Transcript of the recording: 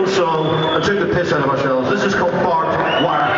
one song and took the piss out of ourselves. This is called Barbed Wire.